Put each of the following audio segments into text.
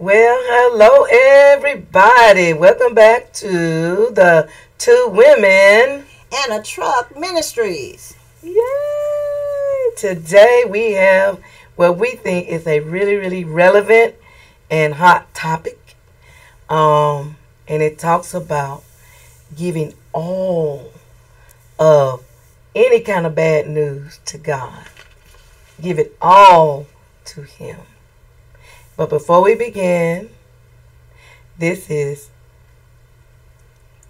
Well, hello everybody. Welcome back to the Two Women and a Truck Ministries. Yay! Today we have what we think is a really, really relevant and hot topic. Um, and it talks about giving all of any kind of bad news to God. Give it all to Him. But before we begin, this is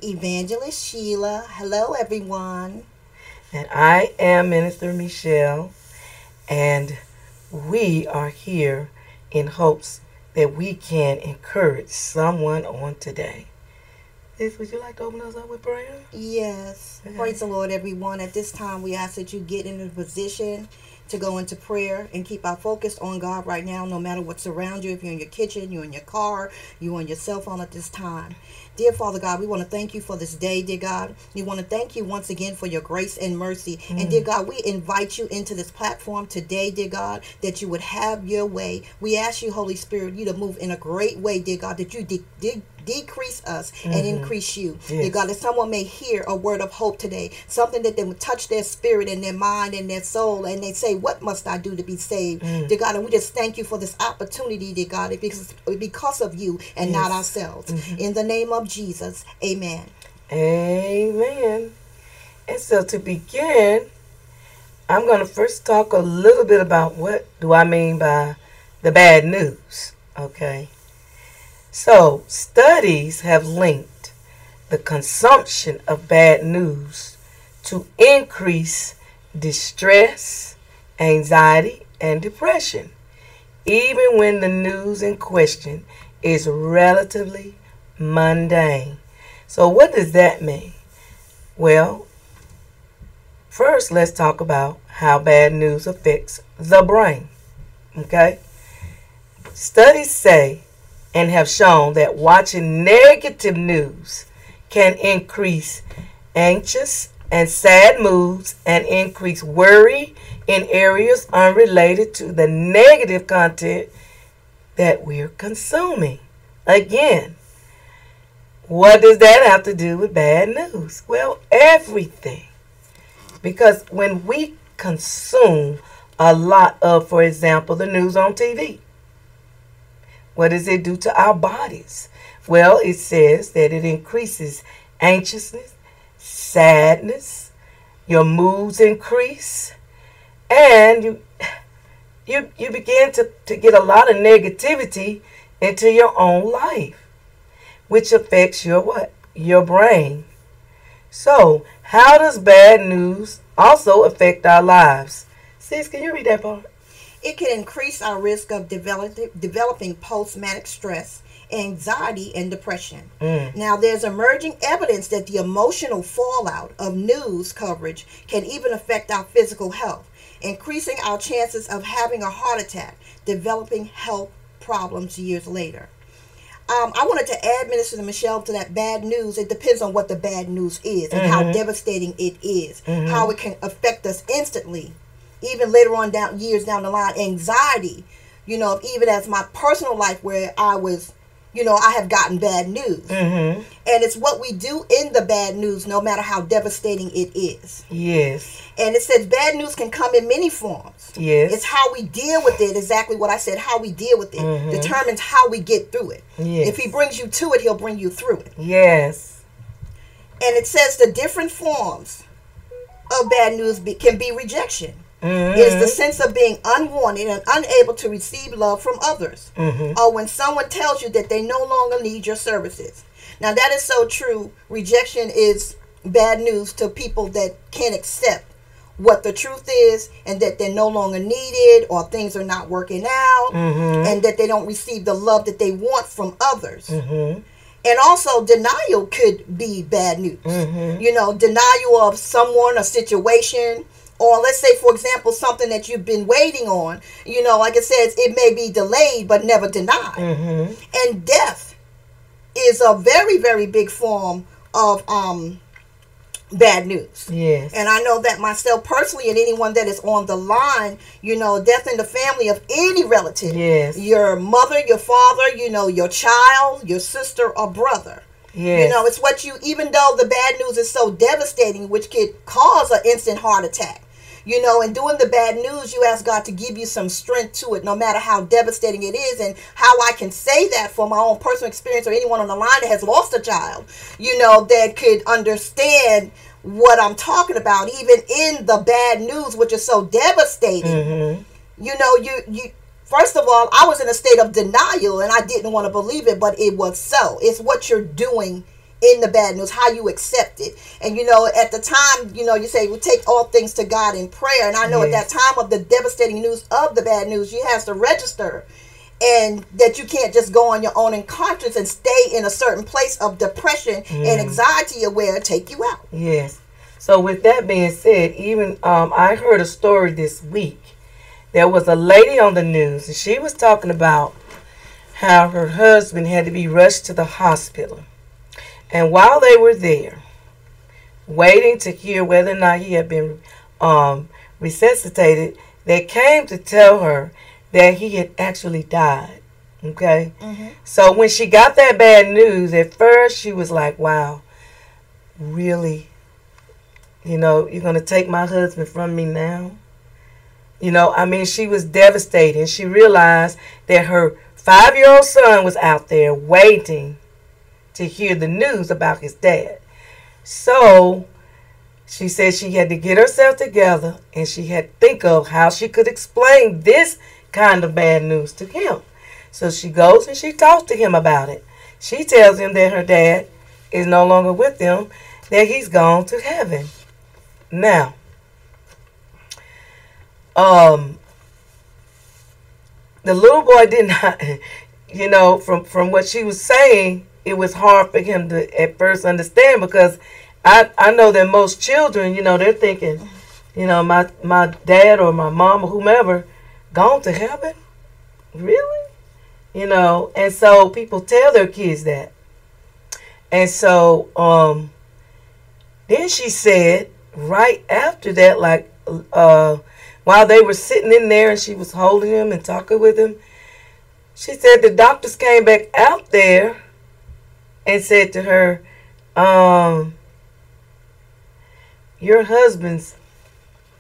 Evangelist Sheila. Hello, everyone. And I am Minister Michelle. And we are here in hopes that we can encourage someone on today. Sis, would you like to open us up with prayer? Yes. Okay. Praise the Lord, everyone. At this time, we ask that you get in a position to go into prayer and keep our focus on God right now, no matter what's around you. If you're in your kitchen, you're in your car, you're on your cell phone at this time. Dear Father God, we want to thank you for this day, dear God. We want to thank you once again for your grace and mercy. Mm. And dear God, we invite you into this platform today, dear God, that you would have your way. We ask you, Holy Spirit, you to move in a great way, dear God, that you de- de- decrease us mm-hmm. and increase you. Yes. Dear God, that someone may hear a word of hope today, something that they would touch their spirit and their mind and their soul, and they say, What must I do to be saved? Mm. Dear God, and we just thank you for this opportunity, dear God, because, because of you and yes. not ourselves. Mm-hmm. In the name of Jesus, amen. Amen. And so to begin, I'm going to first talk a little bit about what do I mean by the bad news, okay? So, studies have linked the consumption of bad news to increase distress, anxiety, and depression, even when the news in question is relatively mundane. So, what does that mean? Well, first, let's talk about how bad news affects the brain. Okay? Studies say and have shown that watching negative news can increase anxious and sad moods and increase worry in areas unrelated to the negative content that we're consuming. Again, what does that have to do with bad news? Well, everything. Because when we consume a lot of, for example, the news on TV, what does it do to our bodies? Well, it says that it increases anxiousness, sadness, your moods increase, and you you you begin to, to get a lot of negativity into your own life, which affects your what? Your brain. So, how does bad news also affect our lives? Sis, can you read that part? It can increase our risk of develop, developing post-traumatic stress, anxiety, and depression. Mm. Now, there's emerging evidence that the emotional fallout of news coverage can even affect our physical health, increasing our chances of having a heart attack, developing health problems years later. Um, I wanted to add, Minister Michelle, to that bad news. It depends on what the bad news is and mm-hmm. how devastating it is, mm-hmm. how it can affect us instantly even later on down years down the line, anxiety, you know, even as my personal life where I was, you know, I have gotten bad news. Mm-hmm. And it's what we do in the bad news, no matter how devastating it is. Yes. And it says bad news can come in many forms. Yes. It's how we deal with it, exactly what I said, how we deal with it mm-hmm. determines how we get through it. Yes. If he brings you to it, he'll bring you through it. Yes. And it says the different forms of bad news be, can be rejection. Mm-hmm. is the sense of being unwanted and unable to receive love from others, mm-hmm. or when someone tells you that they no longer need your services. Now, that is so true. Rejection is bad news to people that can't accept what the truth is and that they're no longer needed or things are not working out mm-hmm. and that they don't receive the love that they want from others. Mm-hmm. And also, denial could be bad news. Mm-hmm. You know, denial of someone, a situation, or let's say for example something that you've been waiting on you know like it says it may be delayed but never denied mm-hmm. and death is a very very big form of um bad news. Yes. And I know that myself personally, and anyone that is on the line, you know, death in the family of any relative. Yes. Your mother, your father, you know, your child, your sister or brother. Yes. You know, it's what you, even though the bad news is so devastating, which could cause an instant heart attack. You know, and doing the bad news, you ask God to give you some strength to it, no matter how devastating it is. And how I can say that for my own personal experience or anyone on the line that has lost a child, you know, that could understand what I'm talking about, even in the bad news, which is so devastating. Mm-hmm. You know, you, you, First of all, I was in a state of denial and I didn't want to believe it, but it was so. It's what you're doing in the bad news, how you accept it. And you know, at the time, you know, you say, we take all things to God in prayer. And I know Yes. at that time of the devastating news of the bad news, you have to register. And that you can't just go on your own in conscience and stay in a certain place of depression and anxiety where it take you out. Yes. So with that being said, even um, I heard a story this week. There was a lady on the news, and she was talking about how her husband had to be rushed to the hospital, and while they were there, waiting to hear whether or not he had been um, resuscitated, they came to tell her that he had actually died. Okay. So when she got that bad news, at first she was like, "Wow, really? You know, you're gonna take my husband from me now?" You know, I mean, she was devastated. She realized that her five-year-old son was out there waiting to hear the news about his dad. So she said she had to get herself together and she had to think of how she could explain this kind of bad news to him. So she goes and she talks to him about it. She tells him that her dad is no longer with them, that he's gone to heaven. Now, um, the little boy did not, you know, from from what she was saying, it was hard for him to at first understand because I I know that most children, you know, they're thinking, you know, my my dad or my mom or whomever gone to heaven, really, you know, and so people tell their kids that, and so um, then she said right after that, like uh, while they were sitting in there and she was holding him and talking with him, she said the doctors came back out there and said to her, um, your husband's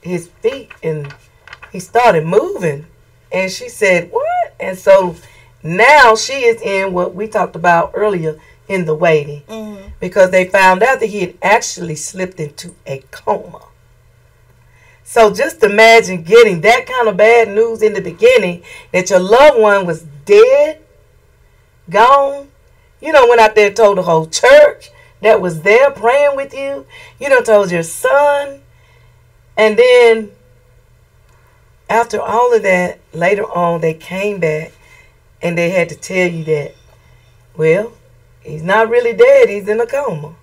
his feet and he started moving. And she said what? And so now she is in what we talked about earlier in the waiting. Mm-hmm. because they found out that he had actually slipped into a coma. So just imagine getting that kind of bad news in the beginning that your loved one was dead gone you know went out there told the whole church that was there praying with you. You know told your son. And then after all of that, later on they came back and they had to tell you that, well, he's not really dead, he's in a coma.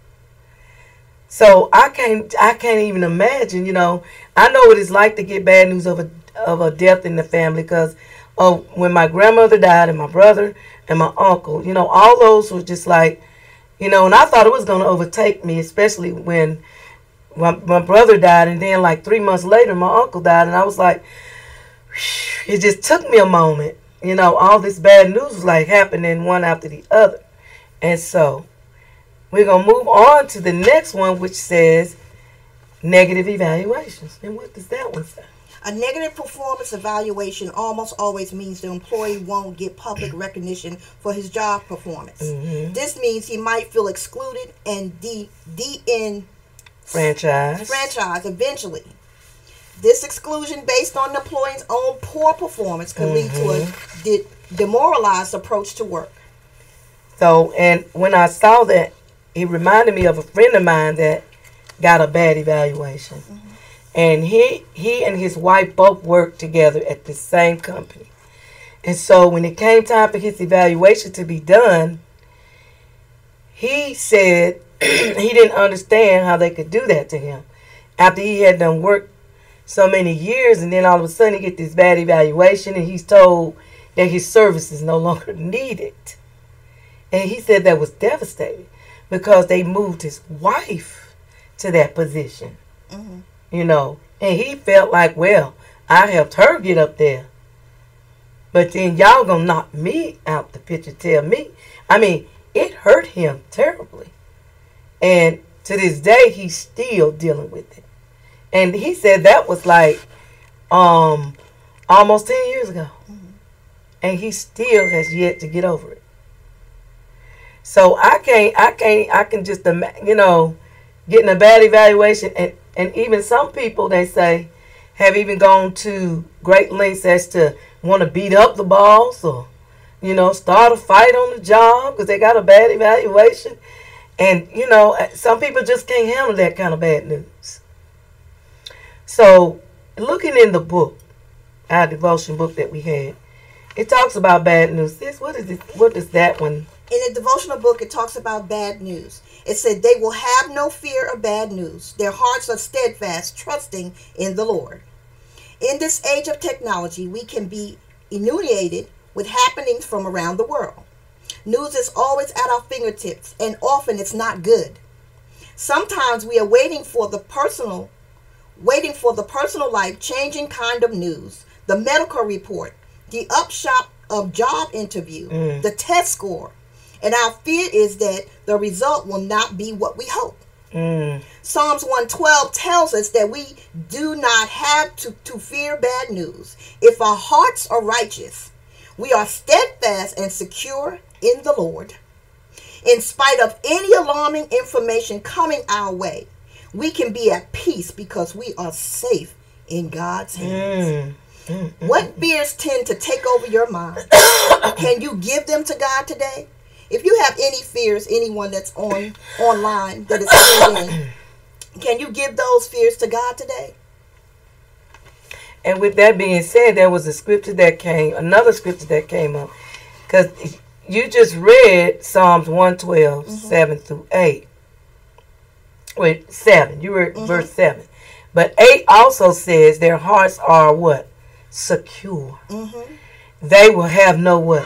So I can't I can't even imagine, you know, I know what it's like to get bad news of a of a death in the family because of oh, when my grandmother died and my brother and my uncle, you know, all those were just like, you know, and I thought it was going to overtake me, especially when my, my brother died and then like three months later my uncle died and i was like it just took me a moment. You know all this bad news was like happening one after the other. And so we're going to move on to the next one which says negative evaluations. And what does that one say A negative performance evaluation almost always means the employee won't get public recognition for his job performance. Mhm. This means he might feel excluded and de de franchise franchise eventually. This exclusion based on the employee's own poor performance can lead to a de- demoralized approach to work. So, and when I saw that, it reminded me of a friend of mine that got a bad evaluation. And he he and his wife both worked together at the same company. And so when it came time for his evaluation to be done, he said he didn't understand how they could do that to him. After he had done work so many years and then all of a sudden he get this bad evaluation and he's told that his service is no longer needed. And he said that was devastating because they moved his wife to that position. Mm-hmm. You know, and he felt like, well, I helped her get up there. But then y'all gonna knock me out the picture, tell me. I mean, it hurt him terribly. And to this day, he's still dealing with it. And he said that was like um almost 10 years ago. And he still has yet to get over it. So I can't, I can't, I can just, you know, getting a bad evaluation. And, and even some people, they say, have even gone to great lengths as to want to beat up the boss or, you know, start a fight on the job because they got a bad evaluation. And, you know, uh, some people just can't handle that kind of bad news. So, looking in the book, our devotion book that we had, it talks about bad news. This, what is it? What is that one? in the devotional book, it talks about bad news. It said, They will have no fear of bad news. Their hearts are steadfast, trusting in the Lord. In this age of technology, we can be inundated with happenings from around the world. News is always at our fingertips, and often it's not good. Sometimes we are waiting for the personal, waiting for the personal life changing kind of news, the medical report, the upshot of job interview, mm. the test score, and our fear is that the result will not be what we hope. Mm. Psalms 112 tells us that we do not have to, to fear bad news. If our hearts are righteous, we are steadfast and secure in the Lord. In spite of any alarming information coming our way, we can be at peace because we are safe in God's hands. Mm. Mm, what fears tend to take over your mind? Can you give them to God today? If you have any fears, anyone that's on online that is in, can you give those fears to God today? And with that being said, there was a scripture that came, another scripture that came up, because you just read Psalms 112, mm-hmm. 7 through 8. Wait, 7. You read mm-hmm. verse 7. But 8 also says their hearts are what? Secure. Mm-hmm. They will have no what?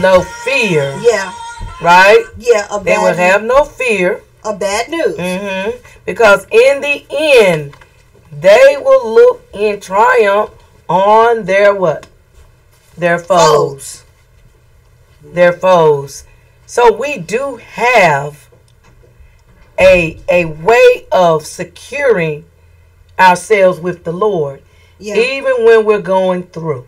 No fear. Yeah. Right? Yeah. they would have no fear. Of bad news. Mm-hmm. Because in the end, they will look in triumph on their what? Their foes. Their foes. So we do have a a way of securing ourselves with the Lord, yeah. even when we're going through.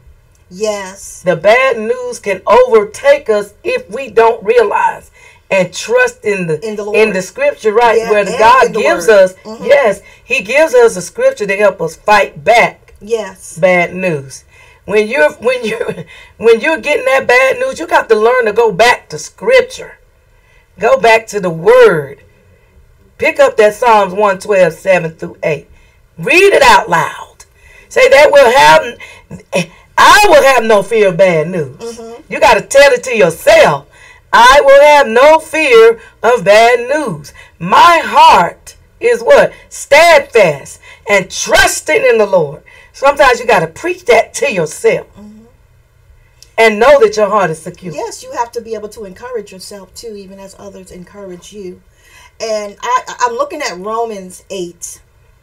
Yes. The bad news can overtake us if we don't realize and trust in the in the, in the scripture, right? Yeah, where God gives us, mm-hmm. yes, He gives us a scripture to help us fight back. Yes. Bad news. When you're when you when you're getting that bad news, you got to learn to go back to scripture. Go back to the word. Pick up that Psalms 112, 7 through 8. Read it out loud. Say that will have I will have no fear of bad news. Mm-hmm. You got to tell it to yourself. I will have no fear of bad news. My heart is what? Steadfast and trusting in the Lord. Sometimes you got to preach that to yourself. Mm-hmm. And know that your heart is secure. Yes, you have to be able to encourage yourself too, even as others encourage you. And I, I'm looking at Romans 8.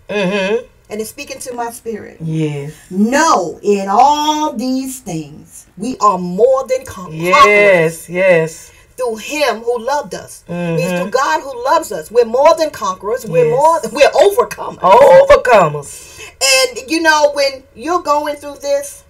Mm-hmm and it's speaking to my spirit. Yes. No, in all these things, we are more than conquerors. Yes, yes. Through Him who loved us, mm-hmm. means through God who loves us. We're more than conquerors. We're yes. more. We're overcomers. Overcomers. And you know when you're going through this,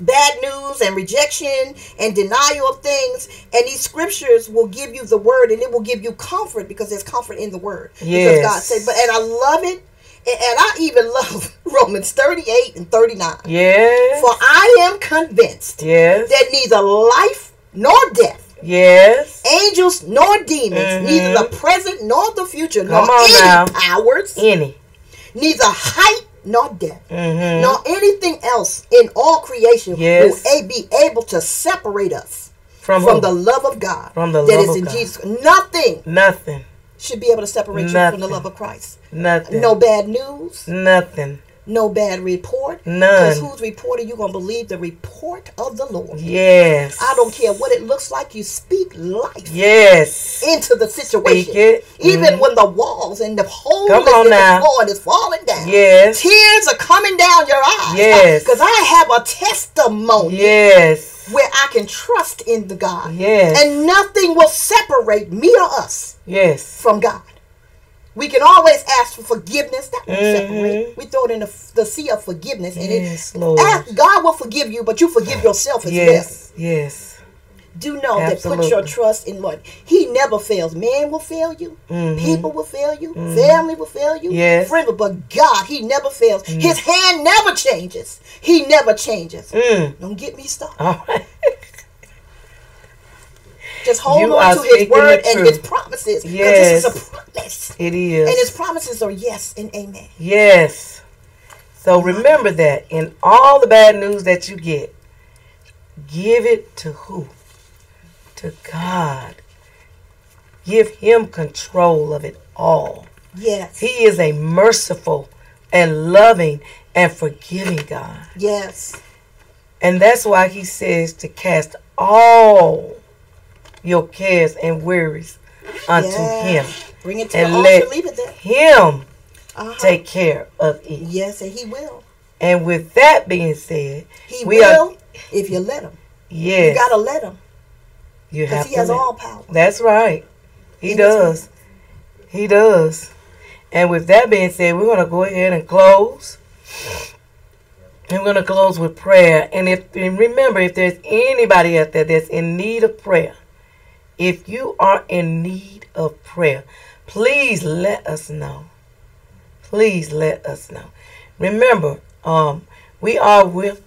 bad news and rejection and denial of things. And these scriptures will give you the word and it will give you comfort because there's comfort in the word. Yes. Because God said, but and I love it and I even love Romans 38 and 39. Yes. For I am convinced yes. that neither life nor death. Yes. Angels nor demons, mm-hmm. neither the present nor the future, Come nor any now. powers, any, neither height nor depth, mm-hmm. nor anything else in all creation yes. will be able to separate us from, from the love of God from the that love is in God. Jesus. Nothing. Nothing should be able to separate Nothing. you from the love of Christ. Nothing. No bad news. Nothing. no bad report. None. Because whose report are you going to believe? The report of the Lord. Yes. I don't care what it looks like. You speak life Yes. into the situation. Speak it. Even Mhm. when the walls and the whole Come on now. the floor and falling down. Yes. Tears are coming down your eyes. Yes. Because I have a testimony Yes. Where I can trust in the God. Yes. And nothing will separate me or us Yes. from God. We can always ask for forgiveness. That won't Mhm. separate. We throw it in the, the sea of forgiveness. And Yes, it, Lord. ask, God will forgive you, but you forgive yourself as well. Yes. Yes. Do know that put your trust in what He never fails. Man will fail you. Mhm. People will fail you. Family will fail you. Yes. Friend, but God, He never fails. His hand never changes. He never changes. Mm. Don't get me started. All right. Just hold You on to His word and. His promises. Because Yes. this is a promise. It is. And His promises are yes and amen. Yes. So remember that in all the bad news that you get, give it to who? To God. Give Him control of it all. Yes. He is a merciful and loving and forgiving God. yes. And that's why He says to cast all your cares and worries unto Yeah. Him. Bring it to Him And the altar. let Leave it there. Him Uh-huh. take care of it. Yes, and He will. And with that being said, He We are- will if you let Him. yes, You got to let Him. You have Because He has all power. That's right. He does. He does. And with that being said, we're going to go ahead and close. And we're going to close with prayer. And if and remember, if there's anybody out there that's in need of prayer, if you are in need of prayer, please let us know. Please let us know. Remember, um, we are with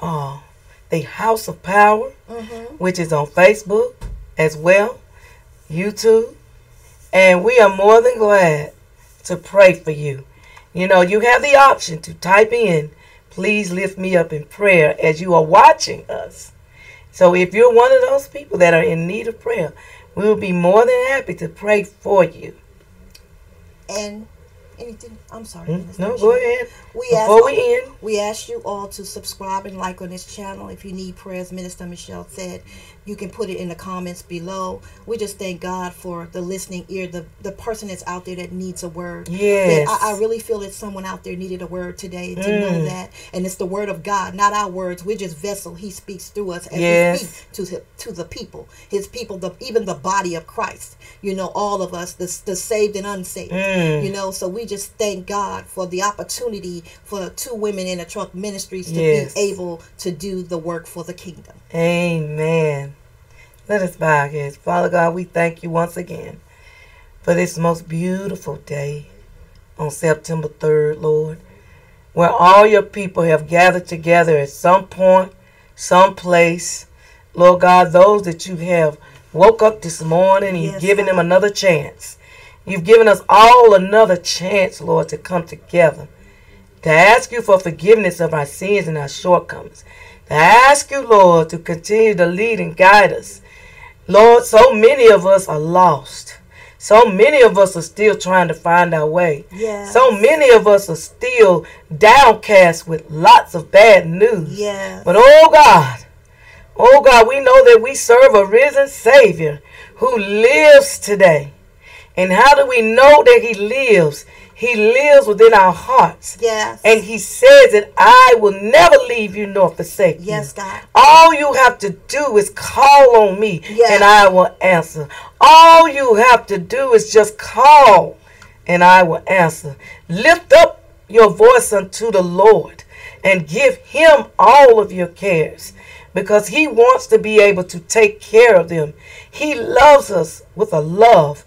uh, the House of Power Mm-hmm. which is on Facebook as well, YouTube, and we are more than glad to pray for you. You know, you have the option to type in, please lift me up in prayer as you are watching us. So if you're one of those people that are in need of prayer, we will be more than happy to pray for you. And anything? I'm sorry. Hmm? No, go ahead. We ask, Before we end, we ask you all to subscribe and like on this channel. If you need prayers, Minister Michelle said, you can put it in the comments below. We just thank God for the listening ear, the, the person that's out there that needs a word. yes. I, I really feel that someone out there needed a word today to know Mm. that. And it's the word of God, not our words. We're just vessel. He speaks through us as Yes. we speak to, to the people. His people, the even the body of Christ. You know, all of us, the, the saved and unsaved. Mm. You know, so we just thank God for the opportunity for two women in a truck ministries to Yes. be able to do the work for the kingdom. Amen. Let us bow our heads. Father God, we thank you once again for this most beautiful day on September 3rd, Lord, where all your people have gathered together at some point, some place. Lord God, those that you have woke up this morning and you've Yes, given them another chance. You've given us all another chance, Lord, to come together to ask you for forgiveness of our sins and our shortcomings. To ask you, Lord, to continue to lead and guide us. Lord, so many of us are lost. So many of us are still trying to find our way. Yeah. So many of us are still downcast with lots of bad news. Yeah. But oh God, oh God, we know that we serve a risen Savior who lives today. And how do we know that He lives? He lives within our hearts. Yes. And He says that I will never leave you nor forsake you. yes, God. All you have to do is call on me Yes. and I will answer. All you have to do is just call and I will answer. Lift up your voice unto the Lord and give him all of your cares because he wants to be able to take care of them. He loves us with a love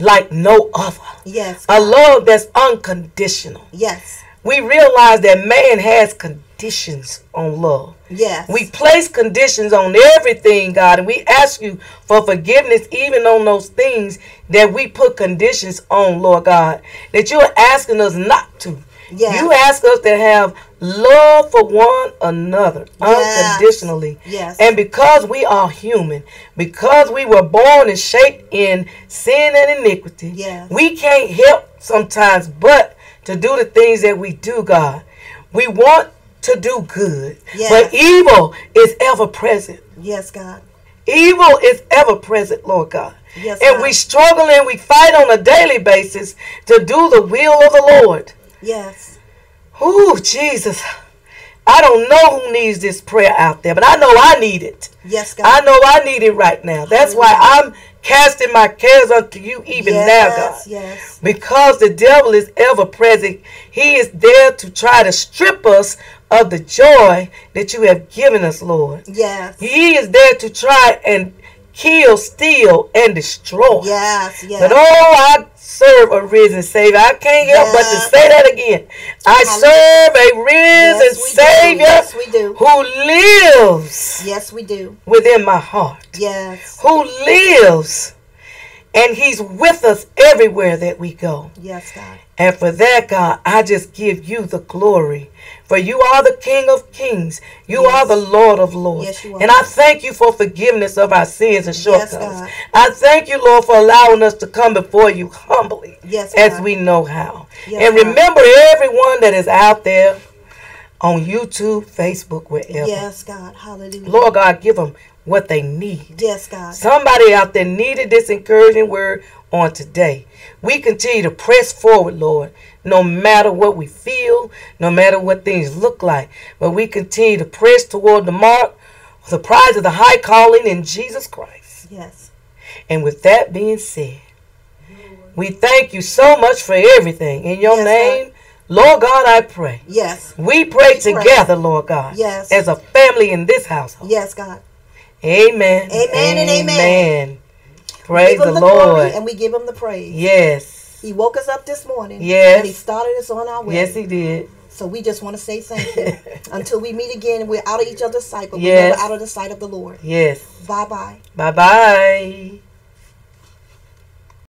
like no other. Yes. A love that's unconditional. Yes. We realize that man has conditions on love. Yes. We place conditions on everything, God, and we ask you for forgiveness even on those things that we put conditions on, Lord God, that you're asking us not to. Yes. You ask us to have love for one another Yes. unconditionally. Yes. And because we are human, because we were born and shaped in sin and iniquity, Yes. we can't help sometimes but to do the things that we do, God. We want to do good, Yes. but evil is ever present. Yes, God. Evil is ever present, Lord God. Yes, and God. we struggle and we fight on a daily basis to do the will of the Lord. Yes. Ooh, Jesus. I don't know who needs this prayer out there, but I know I need it. Yes, God. I know I need it right now. That's why I'm casting my cares unto you even now, God. yes, yes. Because the devil is ever present, he is there to try to strip us of the joy that you have given us, Lord. Yes. He is there to try and kill, steal, and destroy. Yes, yes. But oh, I serve a risen Savior. I can't help but to say that again. I serve a risen Yes. Savior Yes, we do. who lives Yes, we do. within my heart, Yes. who lives, and He's with us everywhere that we go. Yes, God. And for that, God, I just give you the glory. For you are the King of kings. You Yes. are the Lord of lords. Yes. And I thank you for forgiveness of our sins and shortcomings. God. I thank you, Lord, for allowing us to come before you humbly Yes, as we know how. Yes, and remember everyone that is out there on YouTube, Facebook, wherever. Yes, God. Hallelujah. Lord God, give them what they need. Yes, God. Somebody out there needed this encouraging word on today. We continue to press forward, Lord, no matter what we feel, no matter what things look like. But we continue to press toward the mark, the prize of the high calling in Jesus Christ. Yes. And with that being said, we thank you so much for everything. In your Yes, name, Lord God, I pray. Yes. We pray We pray. together, Lord God, Yes. as a family in this household. Yes, God. Amen. Amen and amen. Amen. Praise the, Lord. and we give him the praise. Yes. He woke us up this morning. Yes. And he started us on our way. Yes, he did. So we just want to say thank you. Until we meet again, we're out of each other's sight, but Yes. we're never out of the sight of the Lord. Yes. Bye bye. Bye bye.